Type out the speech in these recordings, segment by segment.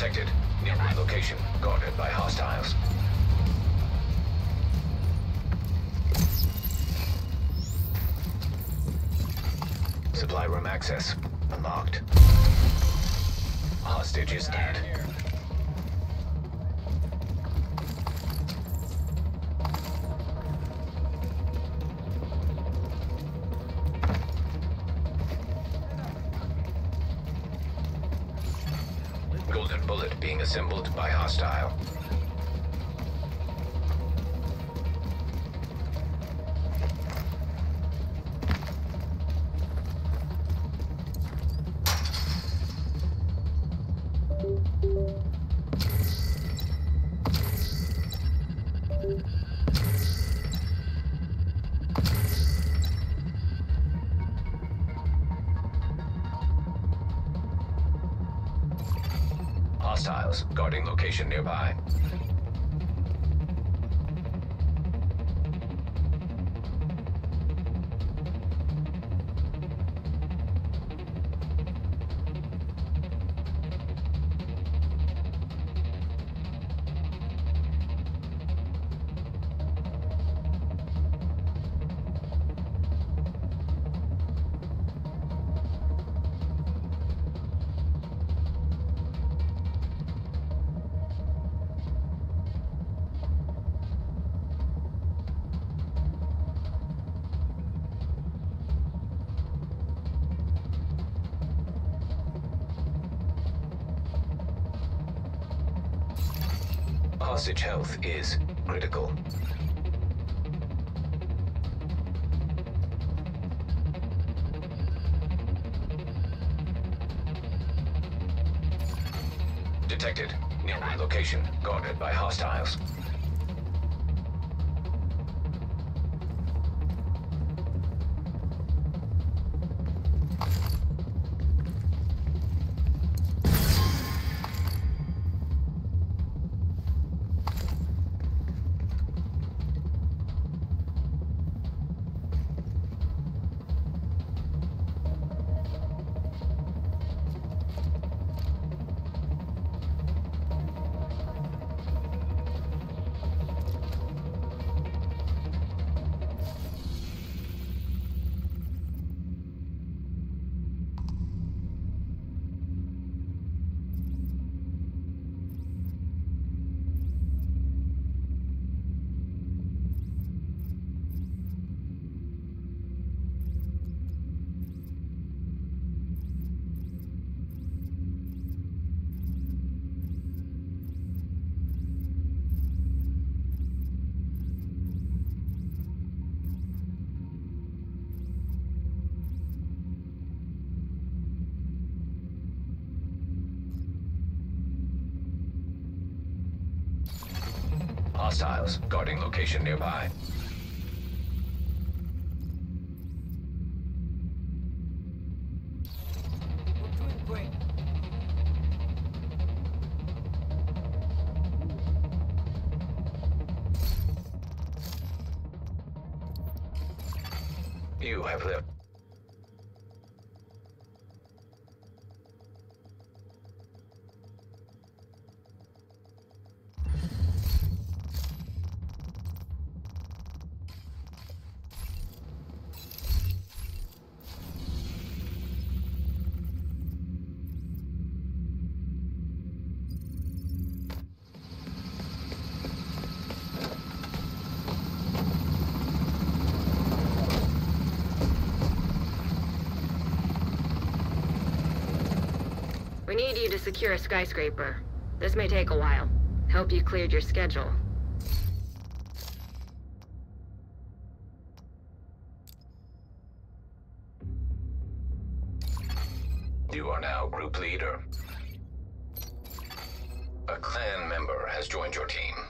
Detected. Nearby location guarded by hostiles. Supply room access unlocked. Hostage is dead. Bullet being assembled by hostile. Hostage health is critical. Hostiles guarding location nearby. Secure a skyscraper. This may take a while. Hope you cleared your schedule. You are now group leader. A clan member has joined your team.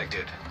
Detected.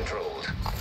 Controlled.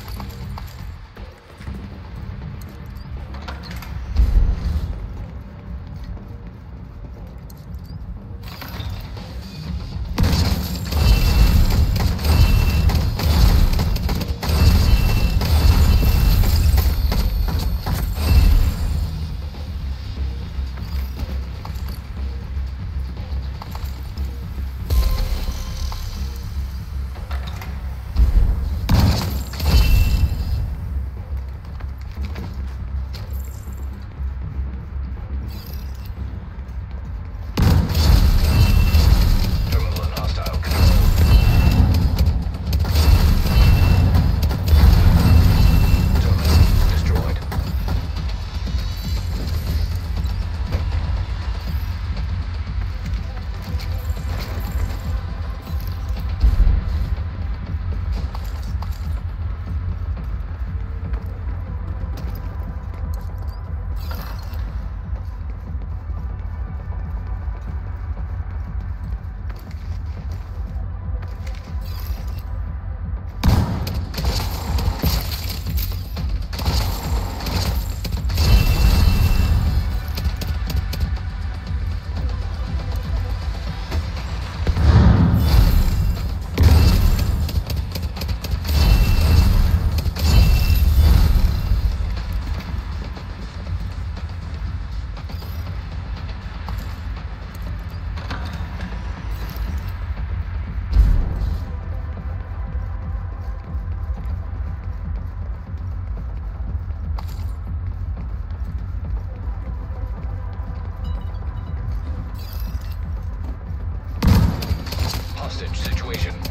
Hostage situation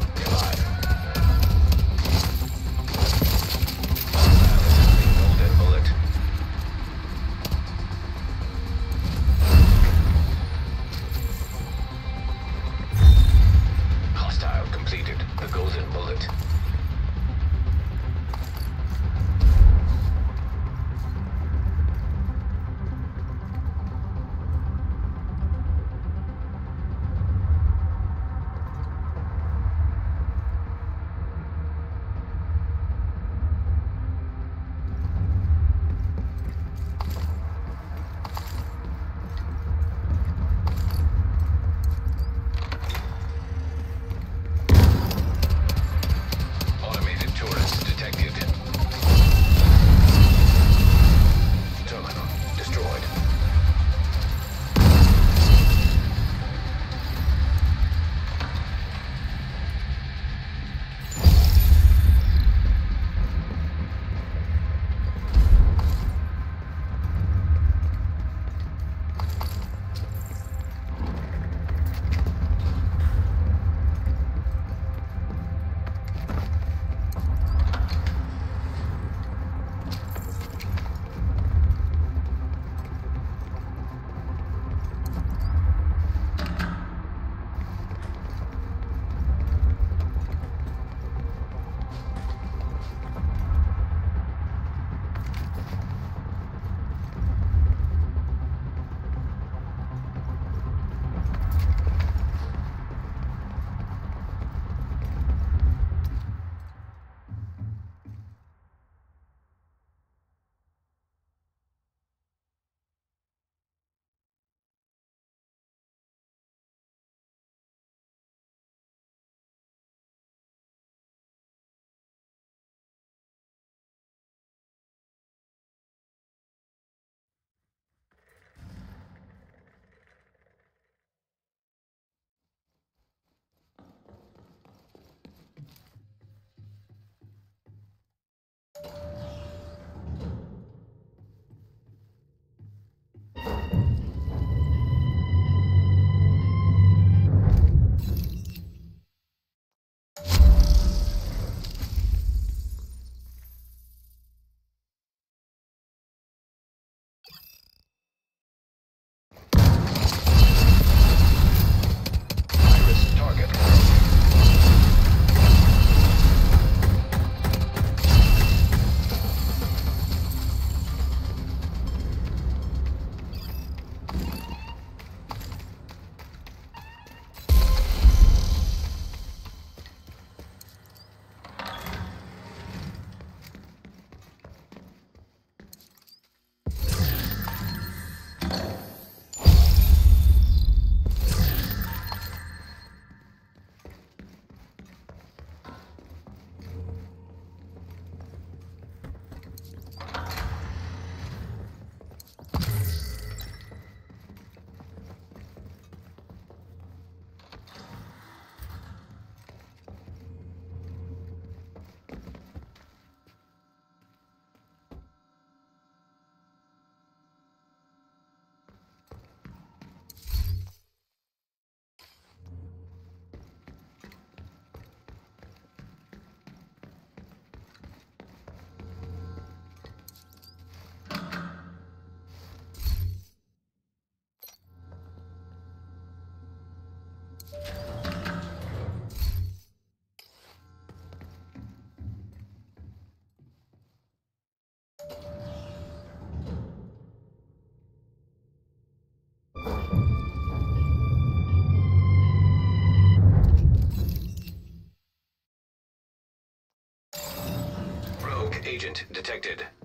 agent detected.